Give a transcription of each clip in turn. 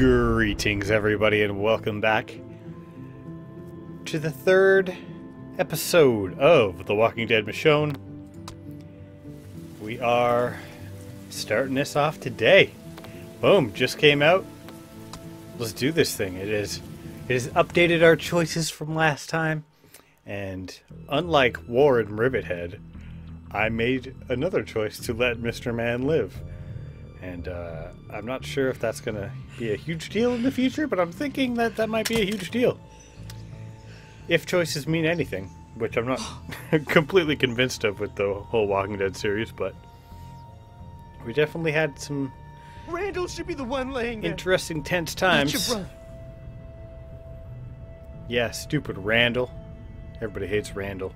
Greetings, everybody, and welcome back to the third episode of The Walking Dead Michonne. We are starting this off today. Boom, just came out. Let's do this thing. It is it has updated our choices from last time, and unlike War and Rivethead, I made another choice to let Mr. Man live. And uh, I'm not sure if that's going to be a huge deal in the future, but I'm thinking that that might be a huge deal. If choices mean anything, which I'm not completely convinced of with the whole Walking Dead series, but we definitely had some Randall should be the one laying there. interesting, tense times. Yeah, stupid Randall. Everybody hates Randall.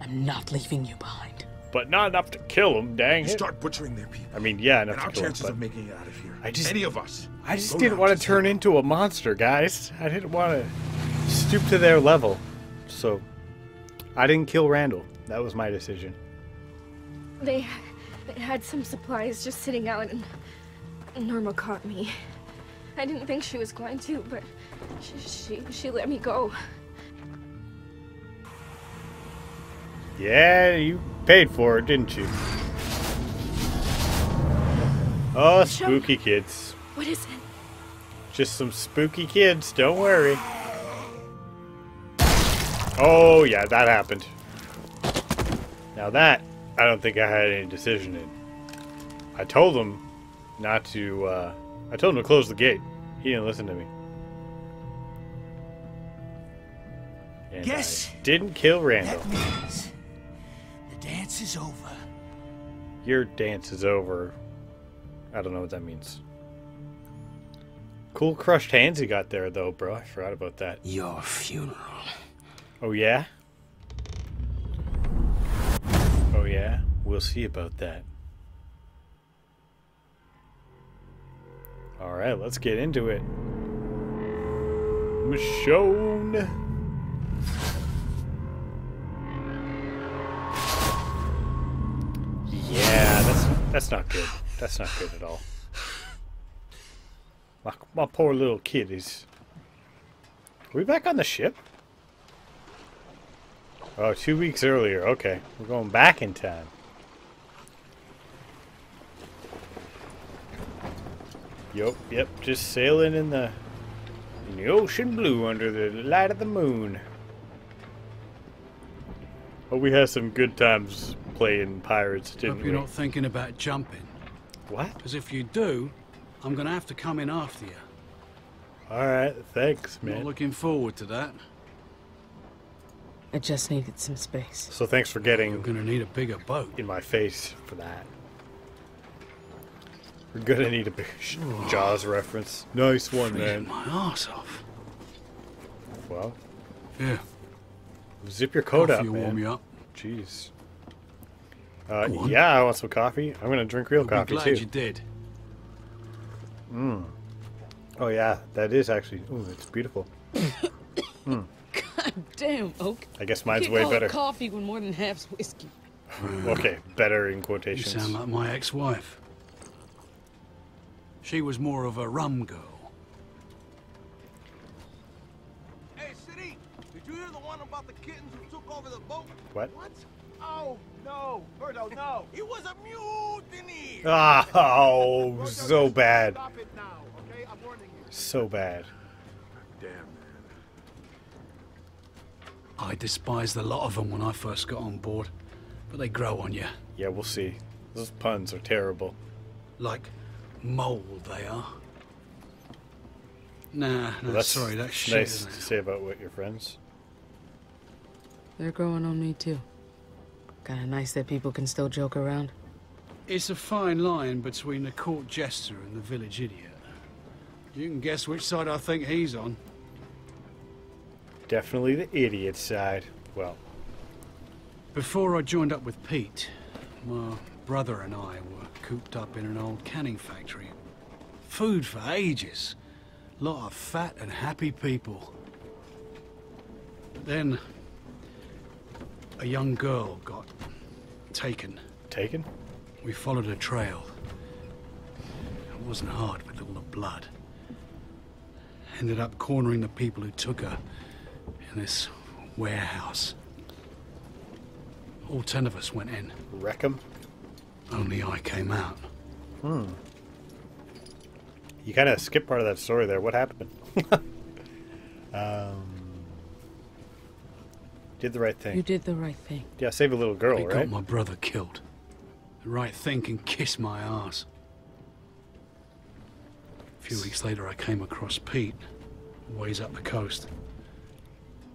I'm not leaving you behind. But not enough to kill him, dang You it. start butchering their people. I mean, yeah, and enough our to kill him, chances but of making it out of here. I just- any of us. I just didn't want to to turn into a monster, guys. I didn't want to stoop to their level. So, I didn't kill Randall. That was my decision. They, they had some supplies just sitting out, and Norma caught me. I didn't think she was going to, but she, she, she let me go. Yeah, you paid for it, didn't you? Oh, spooky kids. What is it? Just some spooky kids, don't worry. Oh, yeah, that happened. Now that, I don't think I had any decision in. I told him not to, uh, I told him to close the gate. He didn't listen to me. And Yes. I didn't kill Randall. That means the dance is over. Your dance is over. I don't know what that means. Cool crushed hands you got there, though, bro. I forgot about that. Your funeral. Oh, yeah? Oh, yeah? We'll see about that. Alright, let's get into it. Michonne! That's not good. That's not good at all. My, my poor little kid is. Are we back on the ship? Oh, two weeks earlier. Okay, we're going back in time. Yep, yep, just sailing in the in the ocean blue under the light of the moon. Oh, we had some good times playing pirates, didn't Hope we? you're not thinking about jumping, What? because if you do, I'm going to have to come in after you. All right, thanks, Not man. looking forward to that. I just needed some space. So thanks for getting. You're going to need a bigger boat. in my face for that. We're gonna need a big sh- Jaws reference. Nice one, Freezing man. my ass off. Well, Yeah, zip your coat coffee up, will warm man. you up. Jeez. Uh, yeah, I want some coffee. I'm gonna drink real You'll be coffee glad too. you did. Oh yeah, that is actually. Ooh, it's beautiful. God damn, Oak. I guess mine's way better. coffee when more than half's whiskey. Okay, better in quotations. You quotations. sound like my ex-wife. She was more of a rum girl. Did you hear the one about the kittens who took over the boat? What? What? Oh, no. Berto, no. It was a mutiny. Oh, Berto, so bad, Stop it now, okay? I'm warning you. so bad. Damn, man. I despised the lot of them when I first got on board, but they grow on you. Yeah, we'll see. Those puns are terrible. Like mold, they are. Nah, no, Well, that's sorry, that's shit. nice to say about what your friends. They're growing on me too. Kinda nice that people can still joke around. It's a fine line between the court jester and the village idiot. You can guess which side I think he's on. Definitely the idiot side. Well, Before I joined up with Pete, my brother and I were cooped up in an old canning factory. Food for ages. Lot of fat and happy people. Then, a young girl got taken. taken? We followed a trail. It wasn't hard with all the blood. ended up cornering the people who took her in this warehouse. All ten of us went in. Wreck 'em? Only I came out. Hmm. You kind of skipped part of that story there. What happened? um, did the right thing. You did the right thing. Yeah, save a little girl, They right? got my brother killed. The right thing can kiss my ass. A few weeks later, I came across Pete, ways up the coast.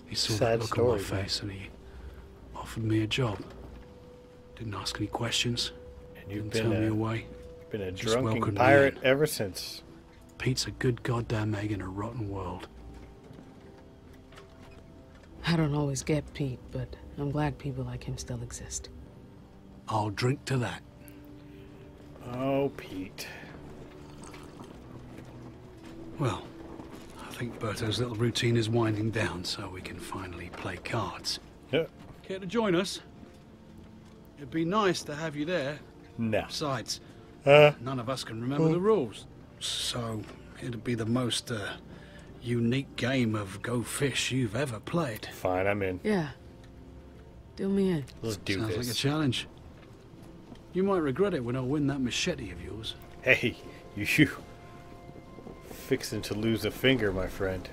He saw Sad that look on my story, man. face and he offered me a job. Didn't ask any questions. And you've Didn't been tell me a, away. been a just drunken welcomed me pirate ever since. Pete's a good goddamn egg in a rotten world. I don't always get Pete, but I'm glad people like him still exist. I'll drink to that. Oh, Pete. Well, I think Berto's little routine is winding down, so we can finally play cards. Yeah. Care to join us? It'd be nice to have you there. No. Besides, Uh, none of us can remember the rules. So, it'd be the most uh, unique game of Go Fish you've ever played. fine, I'm in. Yeah. Do me in. Let's do Sounds like a challenge. You might regret it when I win that machete of yours. hey, you, you fixing to lose a finger, my friend.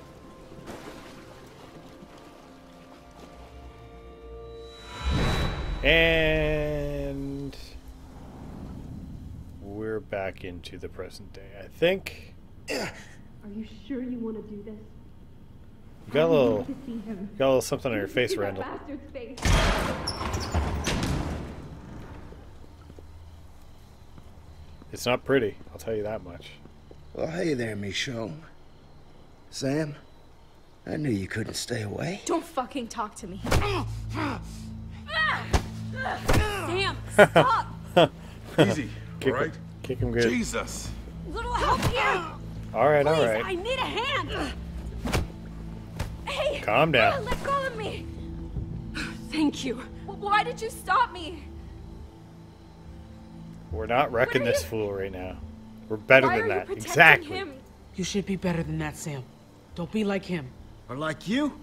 And we're back into the present day. I think Are you sure you want to do this? you got a I little, to see him. got a little something on your face, Randall. bastard's face. It's not pretty. I'll tell you that much. Well, hey there, Michonne. Sam, I knew you couldn't stay away. Don't fucking talk to me. Sam, stop! Easy, Kick all right? him, kick him good. Jesus. Little help here! All right, all Please, right. I need a hand! Hey! Calm down. Let go of me! Thank you. Why did you stop me? We're not wrecking this you- fool right now. We're better Why than are you that. Exactly. him? You should be better than that, Sam. Don't be like him. Or like you?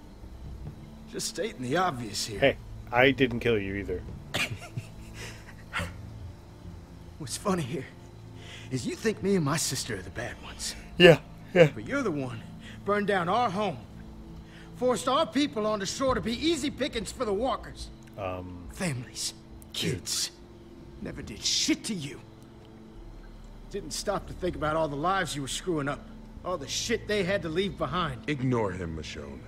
Just stating the obvious here. Hey, I didn't kill you either. What's funny here is you think me and my sister are the bad ones. Yeah, yeah. But you're the one burned down our home. Forced our people on the shore to be easy pickings for the walkers. Um, Families, kids, never did shit to you. Didn't stop to think about all the lives you were screwing up. All the shit they had to leave behind. Ignore him, Michonne.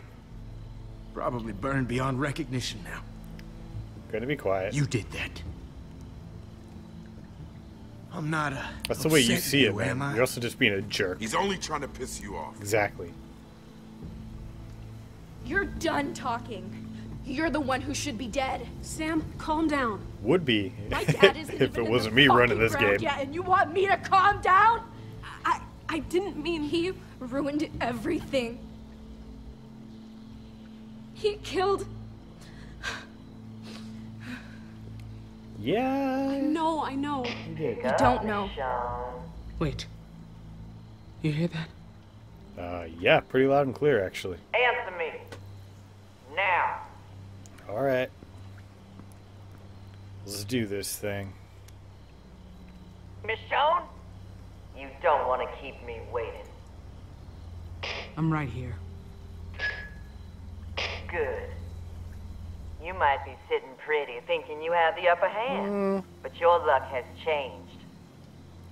Probably burned beyond recognition now. gonna be quiet. You did that. I'm not a. That's the way you see it, man. Am I? You're also just being a jerk. He's only trying to piss you off. Exactly. You're done talking. You're the one who should be dead. Sam, calm down. Would be My dad isn't if even it wasn't me running this game. Yeah, and you want me to calm down? I I didn't mean He ruined everything. He killed. Yeah. I know, I know. You don't know. Wait. You hear that? Uh, yeah, pretty loud and clear, actually. Answer me. Now. All right. Let's do this thing. Michonne? You don't want to keep me waiting. I'm right here. Good. You might be sitting pretty thinking you have the upper hand, mm. but your luck has changed.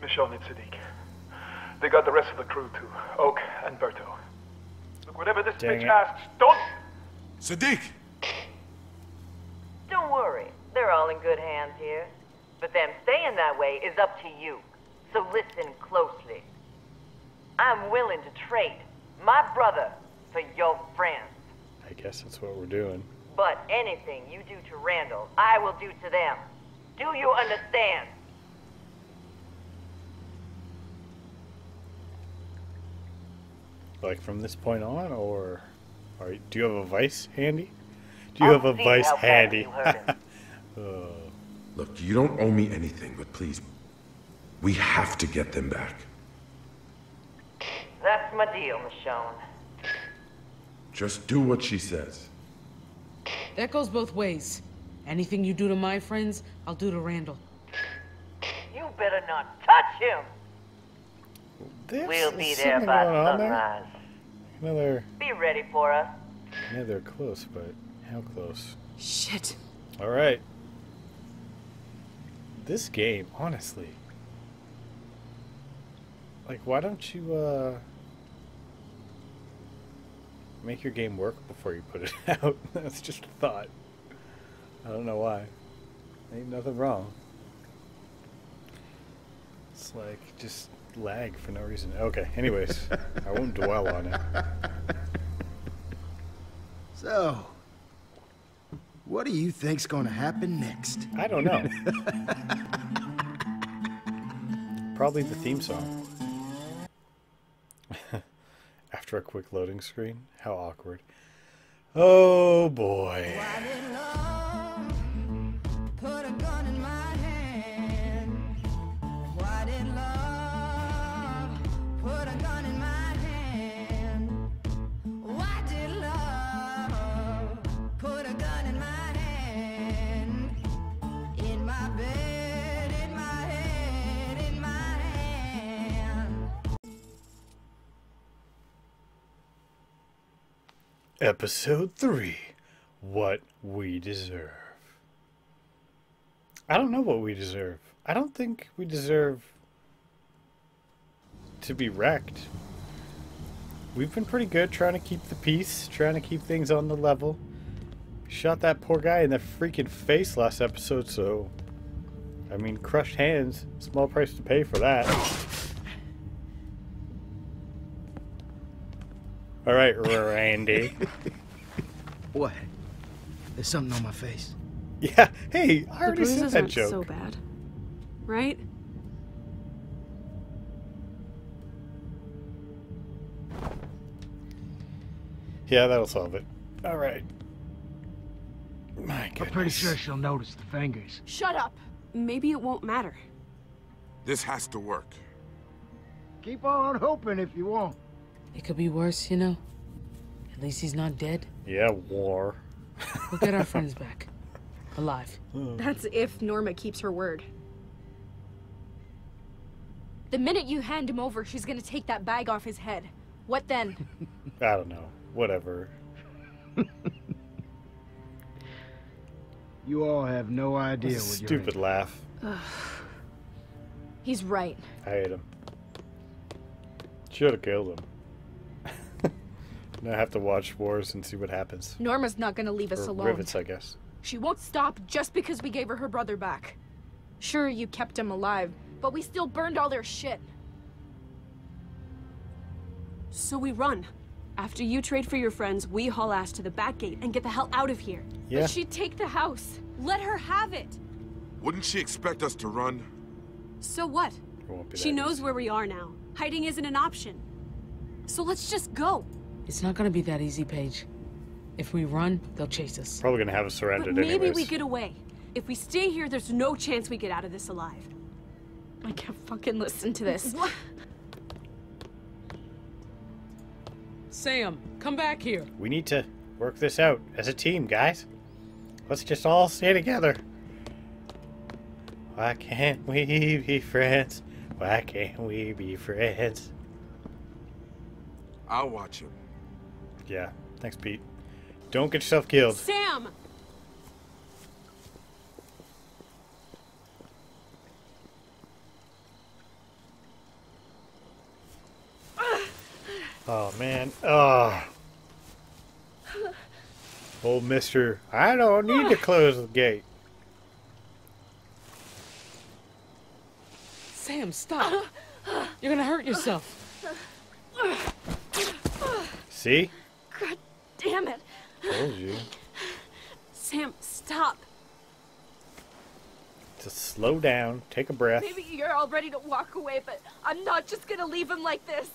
Michonne and Siddiq. They got the rest of the crew too. Oak and Berto. Look, whatever this Dang bitch it. asks, don't... Siddiq! Don't worry, they're all in good hands here. But them staying that way is up to you. So listen closely. I'm willing to trade my brother for your friends. I guess that's what we're doing. But anything you do to Randall, I will do to them. Do you understand? Like from this point on, or, or do you have a vice handy? Do you I'll have a vice handy? you. Look, you don't owe me anything, but please, we have to get them back. That's my deal, Michonne. Just do what she says. That goes both ways. Anything you do to my friends, I'll do to Randall. You better not touch him. There's We'll be there by going on there. sunrise. Another. Be ready for us. Yeah, they're close, but how close? Shit. All right. This game, honestly. Like, why don't you, uh. Make your game work before you put it out? That's just a thought. I don't know why. Ain't nothing wrong. It's like, just lag for no reason. Okay, anyways. I won't dwell on it. So, what do you think's gonna happen next? I don't know. Probably the theme song. After a quick loading screen? How awkward. Oh boy. Episode 3 What We Deserve. I don't know what we deserve. I don't think we deserve to be wrecked. We've been pretty good trying to keep the peace, trying to keep things on the level. Shot that poor guy in the freaking face last episode, so. I mean, crushed hands. Small price to pay for that. Alright, Randy. What? There's something on my face. Yeah, hey, I The already said bruises that aren't joke. so bad. Right? Yeah, that'll solve it. Alright. My I'm pretty sure she'll notice the fingers. Shut up. Maybe it won't matter. This has to work. Keep on hoping if you want. It could be worse, you know? At least he's not dead. Yeah, war. We'll get our friends back. Alive. Hmm. That's if Norma keeps her word. The minute you hand him over, she's gonna take that bag off his head. What then? I don't know. Whatever. You all have no idea That's what you're stupid laugh. He's right. I hate him. Should have killed him. Now I have to watch wars and see what happens. Norma's not gonna leave us Or alone. rivets, I guess. She won't stop just because we gave her her brother back. Sure, you kept him alive, but we still burned all their shit. So we run. After you trade for your friends, we haul ass to the back gate and get the hell out of here. Yeah. But she'd take the house. Let her have it. Wouldn't she expect us to run? So what? It won't be She knows easy. where we are now. Hiding isn't an option. So let's just go. It's not gonna be that easy, Paige. If we run, they'll chase us. Probably gonna have us surrendered But maybe anyways. we get away. If we stay here, there's no chance we get out of this alive. I can't fucking listen to this. What? Sam, come back here. We need to work this out as a team, guys. Let's just all stay together. Why can't we be friends? Why can't we be friends? I'll watch him. Yeah, thanks, Pete. Don't get yourself killed. Sam! Oh man. Oh. Old Mister, I don't need to close the gate. Sam, stop. You're gonna hurt yourself. See? Damn it. Told you. Sam, stop. Just slow down, take a breath. Maybe you're all ready to walk away, but I'm not just gonna leave him like this.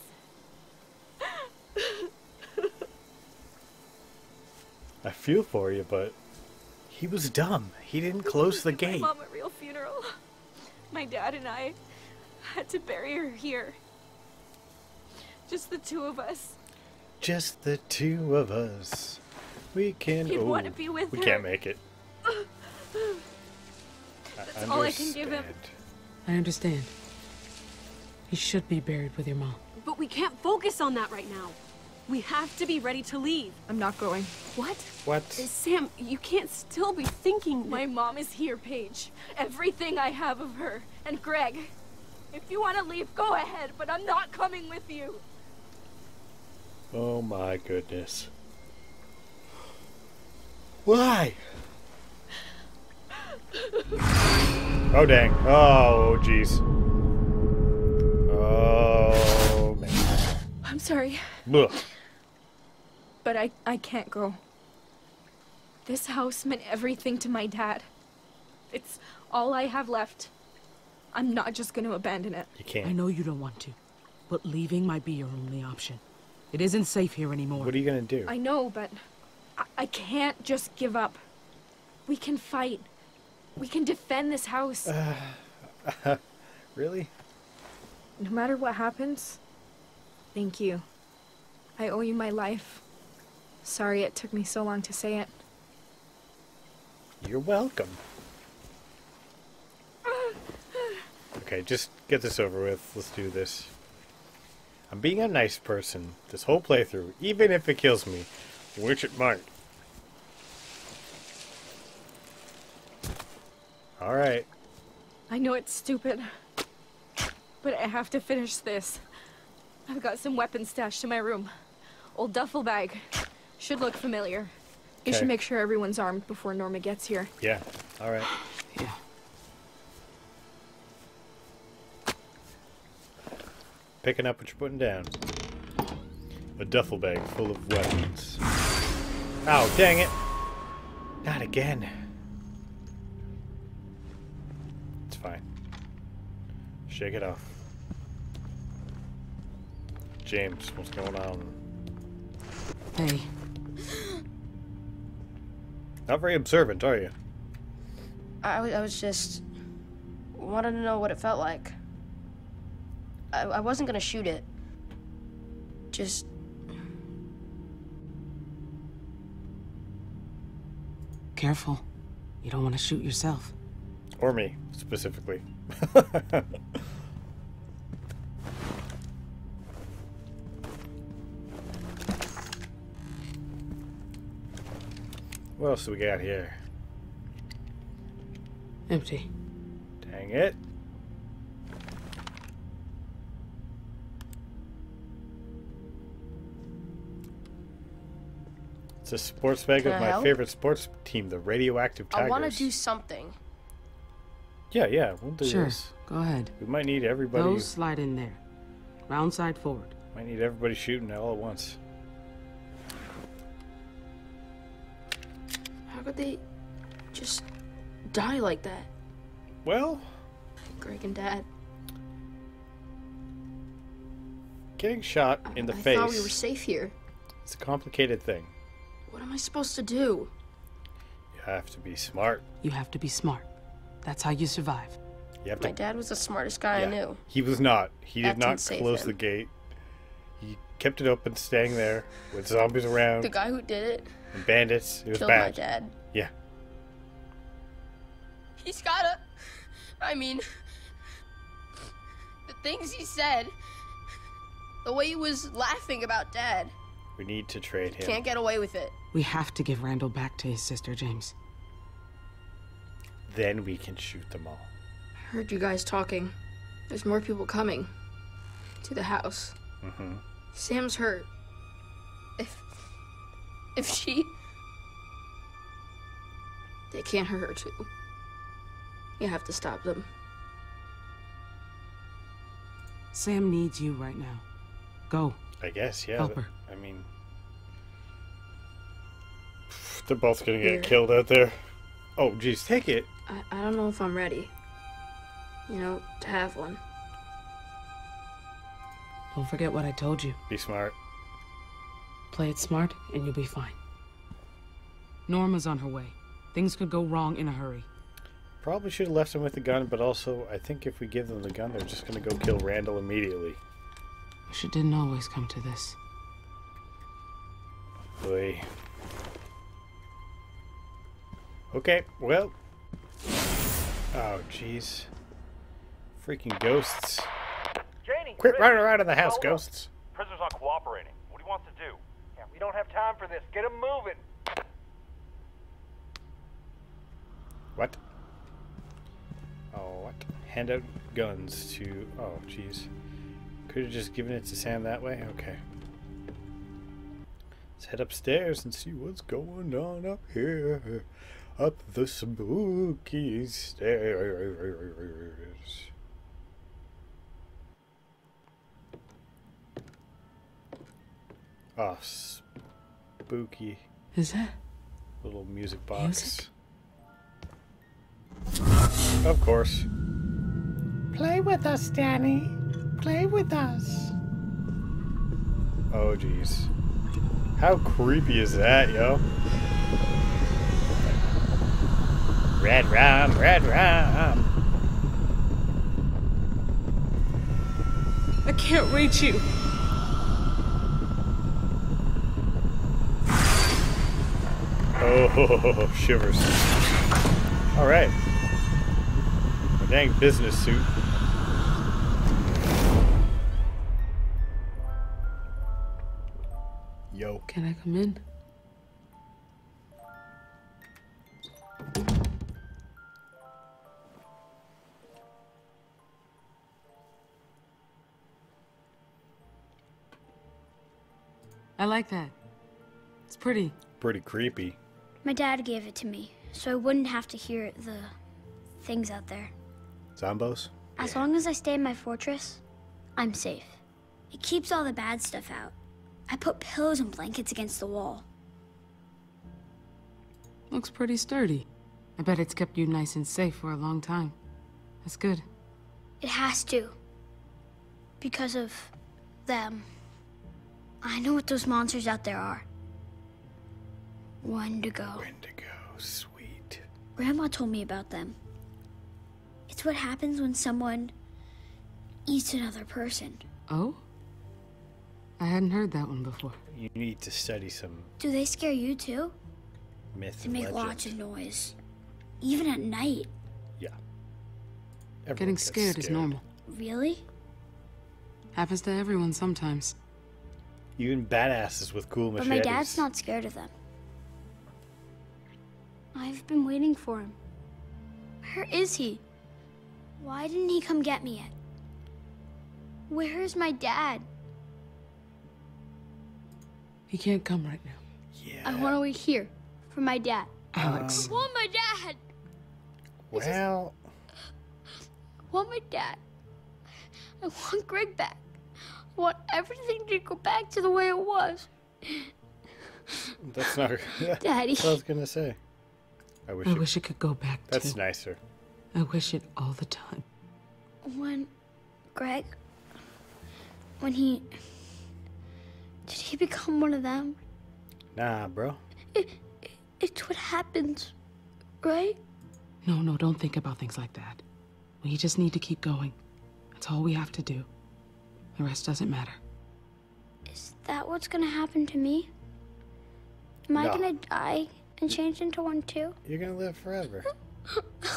I feel for you, but he was dumb. He didn't close the gate. My mom a real funeral. My dad and I had to bury her here. Just the two of us. Just the two of us. We can. He'd oh, wanna be with We her. can't make it. That's all I can give him. I understand. He should be buried with your mom. But we can't focus on that right now. We have to be ready to leave. I'm not going. What? What? Sam, you can't still be thinking. My mom is here, Paige. Everything I have of her. And Greg. If you want to leave, go ahead, but I'm not coming with you. Oh my goodness. Why? Oh dang. Oh jeez. Oh man. I'm sorry, Ugh. but I, I can't go. This house meant everything to my dad. It's all I have left. I'm not just going to abandon it. You can't. I know you don't want to, but leaving might be your only option. It isn't safe here anymore. What are you gonna do? I know, but I, I can't just give up. We can fight. We can defend this house. really? No matter what happens, thank you. I owe you my life. Sorry it took me so long to say it. You're welcome. Okay, just get this over with. Let's do this. I'm being a nice person this whole playthrough, even if it kills me, which it might. Alright. I know it's stupid, but I have to finish this. I've got some weapons stashed in my room. Old duffel bag. Should look familiar. You Okay. should make sure everyone's armed before Norma gets here. Yeah, alright. Yeah. Picking up what you're putting down. A duffel bag full of weapons. Ow, dang it! Not again. It's fine. Shake it off. James, what's going on? Hey, Not very observant, are you? I, I was just wanted to know what it felt like. I, I wasn't gonna shoot it. Just careful. You don't want to shoot yourself. Or me, specifically. what else do we got here? Empty. Dang it. It's a sports bag Can of I my help? favorite sports team, the Radioactive Tigers. I want to do something. Yeah, yeah, we'll do Sure. this. Go ahead. We might need everybody. Those slide in there. Round side forward. Might need everybody shooting all at once. How could they just die like that? Well, Greg and Dad. getting shot in the I face thought we were safe here. it's a complicated thing. What am I supposed to do? You have to be smart. You have to be smart. That's how you survive. You have My to. dad was the smartest guy I knew. He was not. He did That not didn't close him. the gate. He kept it open, staying there with zombies around The guy who did it and bandits. It was killed my dad. Yeah. He's gotta. I mean, the things he said, the way he was laughing about Dad, We need to trade him. can't get away with it. We have to give Randall back to his sister, James. Then we can shoot them all. I heard you guys talking. There's more people coming to the house. Mm-hmm. Sam's hurt. If if she they can't hurt her too. You have to stop them. Sam needs you right now. Go. I guess, yeah. Help but- her. I mean, they're both gonna get Here. killed out there. Oh, geez, take it. I, I don't know if I'm ready. You know, to have one. Don't forget what I told you. Be smart. Play it smart, and you'll be fine. Norma's on her way. Things could go wrong in a hurry. Probably should have left them with the gun, but also, I think if we give them the gun, they're just gonna go kill Randall immediately. Wish it didn't always come to this. Boy. Okay, well. Oh, jeez. Freaking ghosts. Janie, Quit Chris, running around in the house, ghosts. Prisoner's not cooperating. What do you want to do? Yeah, we don't have time for this. Get him moving. What? Oh, what? Hand out guns to. Oh, jeez. Could have just given it to Sam that way? Okay. Let's head upstairs and see what's going on up here. Up the spooky stairs. Oh, spooky Is that? little music box. Music? Of course. Play with us, Danny. Play with us. Oh, jeez. How creepy is that, yo? Red rum, red rum. I can't reach you. Oh, shivers. Alright. A dang business suit. Yo. Can I come in? I like that. It's pretty. Pretty creepy. My dad gave it to me, so I wouldn't have to hear the things out there. Zombos? As long as I stay in my fortress, I'm safe. It keeps all the bad stuff out. I put pillows and blankets against the wall. Looks pretty sturdy. I bet it's kept you nice and safe for a long time. That's good. It has to. Because of them. I know what those monsters out there are. Wendigo. Wendigo, sweet. Grandma told me about them. It's what happens when someone eats another person. Oh? I hadn't heard that one before. You need to study some Do they scare you too? myth They and make legend. lots of noise. Even at night. Yeah. Getting Everyone gets scared, is normal. Really? Happens to everyone sometimes. Even badasses with cool machines. But machetes. my dad's not scared of them. I've been waiting for him. Where is he? Why didn't he come get me yet? Where is my dad? He can't come right now. Yeah. I want to wait here for my dad. Alex. I want my dad. Well, I want my dad. I want Greg back. I want everything to go back to the way it was. that's not. Daddy. That's what I was gonna say. I wish. I it, wish it could go back That's too. nicer. I wish it all the time. When Greg, when he, did he become one of them? Nah, bro. It—it's what happens, right? No, no, don't think about things like that. We just need to keep going. That's all we have to do. The rest doesn't matter. Is that what's gonna happen to me? Am I gonna die and change into one too? You're gonna live forever.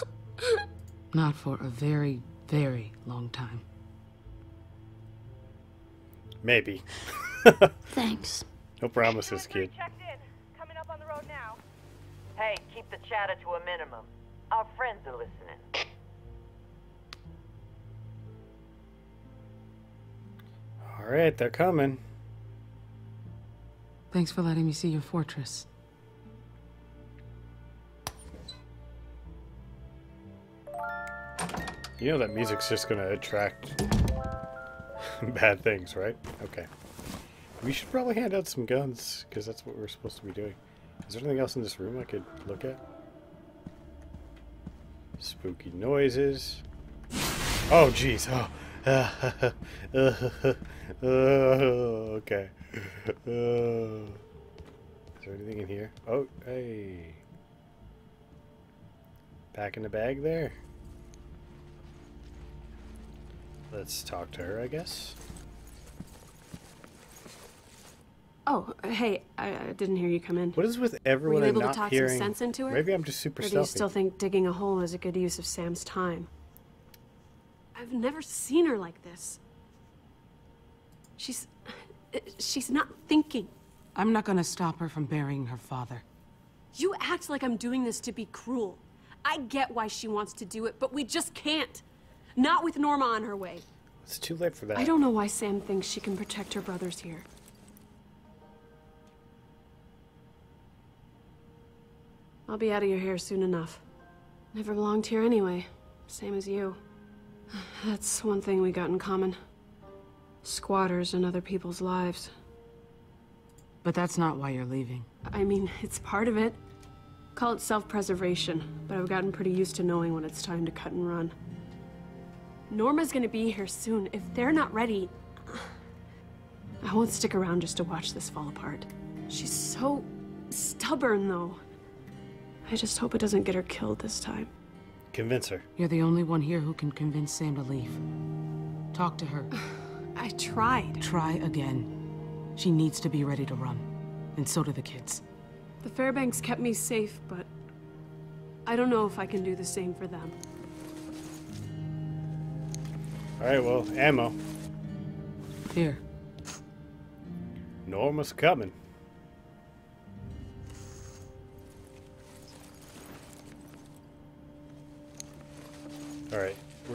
Not for a very, very long time. Maybe. Thanks. No promises, kid. Checked in. Coming up on the road now. Hey, keep the chatter to a minimum. Our friends are listening. All right, they're coming. Thanks for letting me see your fortress. You know that music's just gonna attract bad things, right? Okay. We should probably hand out some guns, because that's what we're supposed to be doing. Is there anything else in this room I could look at? Spooky noises. Oh, jeez. Oh. okay. Is there anything in here? Oh, hey. Back in the bag there. Let's talk to her, I guess. Oh, hey, I, I didn't hear you come in. What is with Were everyone you and able not to talk hearing? some sense into her? Maybe I'm just super Or do you still think digging a hole is a good use of Sam's time? I've never seen her like this. She's... she's not thinking. I'm not gonna stop her from burying her father. You act like I'm doing this to be cruel. I get why she wants to do it, but we just can't. Not with Norma on her way. It's too late for that. I don't know why Sam thinks she can protect her brothers here. I'll be out of your hair soon enough. Never belonged here anyway. Same as you. That's one thing we got in common. Squatters in other people's lives. But that's not why you're leaving. I mean, it's part of it. Call it self-preservation, but I've gotten pretty used to knowing when it's time to cut and run. Norma's gonna be here soon. If they're not ready, I won't stick around just to watch this fall apart. She's so stubborn, though. I just hope it doesn't get her killed this time. Convince her. You're the only one here who can convince Sam to leave. Talk to her. I tried. Try again. She needs to be ready to run. And so do the kids. The Fairbanks kept me safe, but I don't know if I can do the same for them. All right, well, ammo. Here. Norma's coming.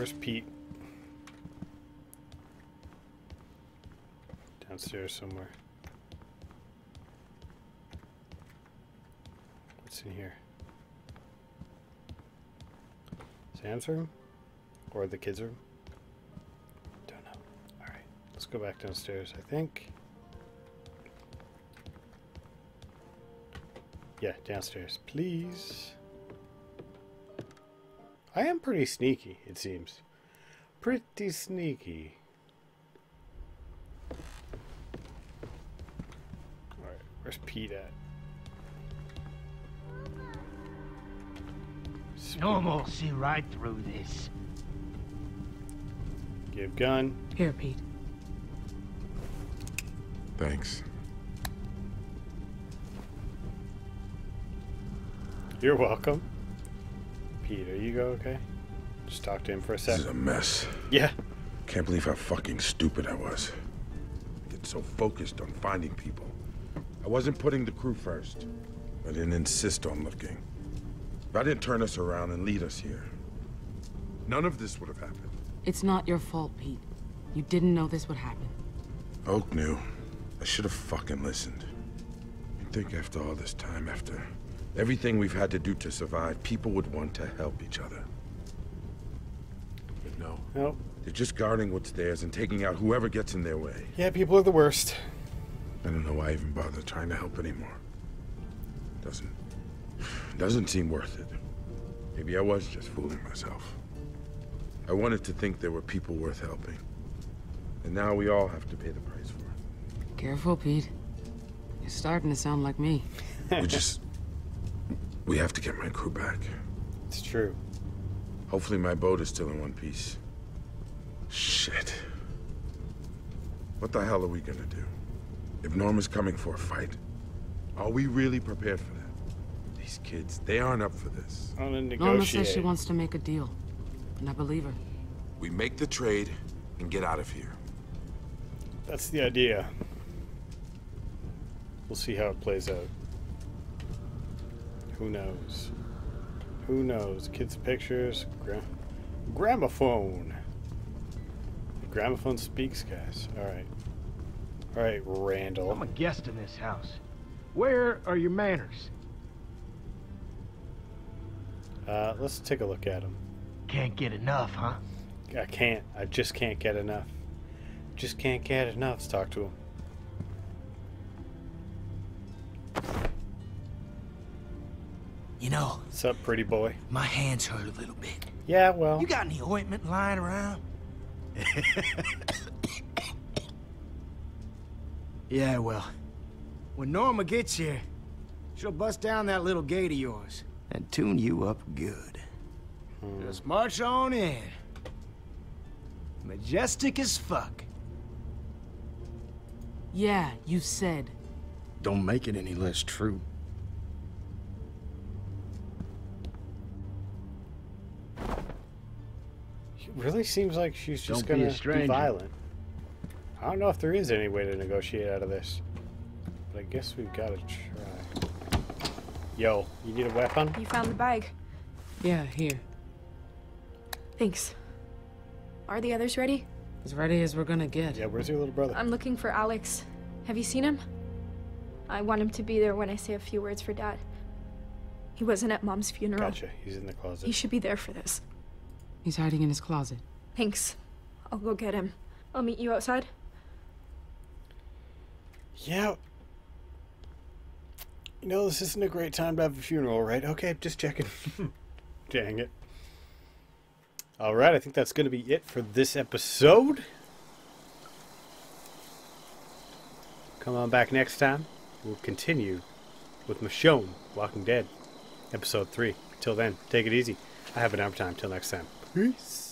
Where's Pete? Downstairs somewhere. What's in here? Sam's room? Or the kids' room? Don't know. Alright, let's go back downstairs, I think. Yeah, downstairs, please. I am pretty sneaky, it seems. Pretty sneaky. Alright, where's Pete at? Normal will see right through this. Give gun. Here, Pete. Thanks. You're welcome. Pete, are you go okay? Just talk to him for a sec. This sec. is a mess. Yeah. Can't believe how fucking stupid I was. I get so focused on finding people. I wasn't putting the crew first. I didn't insist on looking. If I didn't turn us around and lead us here, none of this would have happened. It's not your fault, Pete. You didn't know this would happen. Oak knew. I should have fucking listened. You'd think after all this time, after everything we've had to do to survive, people would want to help each other. But no. Nope. They're just guarding what's theirs and taking out whoever gets in their way. Yeah, people are the worst. I don't know why I even bother trying to help anymore. Doesn't... Doesn't seem worth it. Maybe I was just fooling myself. I wanted to think there were people worth helping. And now we all have to pay the price for it. Careful, Pete. You're starting to sound like me. we just... We have to get my crew back. It's true. Hopefully my boat is still in one piece. Shit. What the hell are we gonna do? If Norma's coming for a fight, are we really prepared for that? These kids, they aren't up for this. Norma says she wants to make a deal. And I believe her. We make the trade and get out of here. That's the idea. We'll see how it plays out. Who knows? Who knows? Kids' pictures, gra- gramophone. The gramophone speaks, guys. All right. All right, Randall. I'm a guest in this house. Where are your manners? Uh, let's take a look at them. Can't get enough, huh? I can't. I just can't get enough. Just can't get enough. Let's talk to him. You know, What's up, pretty boy? my hands hurt a little bit. Yeah, well. You got any ointment lying around? yeah, well, when Norma gets here, she'll bust down that little gate of yours and tune you up good. Hmm. Just march on in. Majestic as fuck. Yeah, you said. don't make it any less true. Really seems like she's just Don't gonna be, stranger. violent. I don't know if there is any way to negotiate out of this. But I guess we've got to try. Yo, you need a weapon? You found the bag. Yeah, here. Thanks. Are the others ready? As ready as we're gonna get. Yeah, where's your little brother? I'm looking for Alex. Have you seen him? I want him to be there when I say a few words for Dad. He wasn't at Mom's funeral. Gotcha. He's in the closet. He should be there for this. He's hiding in his closet. Thanks. I'll go get him. I'll meet you outside. Yeah. You know, this isn't a great time to have a funeral, right? Okay, just checking. Dang it. Alright, I think that's going to be it for this episode. Come on back next time. We'll continue with Michonne, Walking Dead, episode 3. Till then, take it easy. I have an hour time. Till next time. Peace.